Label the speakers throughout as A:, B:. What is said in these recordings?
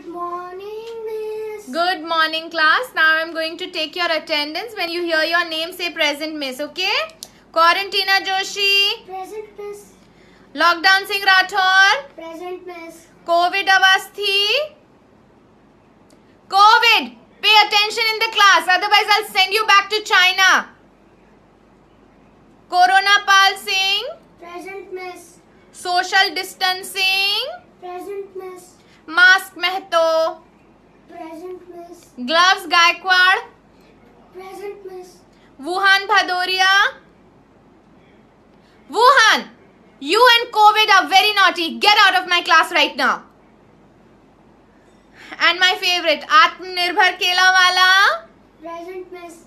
A: Good morning, Miss.
B: Good morning, class. Now I'm going to take your attendance. When you hear your name, say present, miss. Okay? Quarantina Joshi.
A: Present, Miss.
B: Lockdown Singh Rathore.
A: Present, Miss.
B: COVID Avasthi. COVID. Pay attention in the class. Otherwise, I'll send you back to China. Corona Pal Singh.
A: Present, Miss.
B: Social distancing.
A: Present, Miss.
B: Mask Mehto.
A: Present, Miss.
B: Gloves Gaikwad.
A: Present, Miss.
B: Wuhan Bhadoria. Wuhan, you and COVID are very naughty. Get out of my class right now. And my favorite, Atmanirbhar Kelawala.
A: Present, Miss.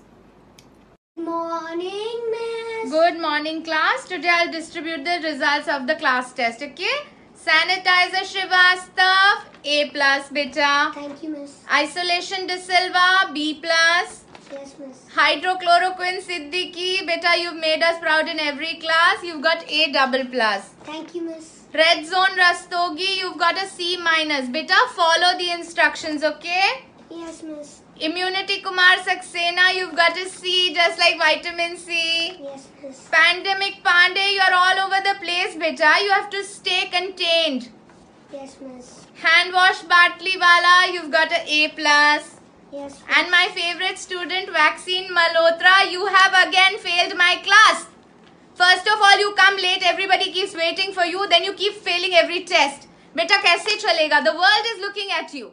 A: Good morning, Miss.
B: Good morning, class. Today I'll distribute the results of the class test. Okay? Sanitizer Shivastav, A plus, beta.
A: Thank you, Miss.
B: Isolation De Silva, B plus.
A: Yes, Miss.
B: Hydrochloroquine Siddiqui, beta, you've made us proud in every class. You've got A double plus.
A: Thank you, Miss.
B: Red zone Rastogi, you've got a C minus. Beta, follow the instructions, okay?
A: Yes, Miss.
B: Immunity Kumar Saxena, you've got a C just like vitamin C.
A: Yes, Miss.
B: Pandemic Pandey, beta. You have to stay contained.
A: Yes, Miss.
B: Hand wash Batliwala, you've got a A plus.
A: Yes, Miss.
B: And my favorite student, Vaccine Malhotra, you have again failed my class. First of all, you come late, everybody keeps waiting for you, then you keep failing every test. Beta, kaise chalega? The world is looking at you.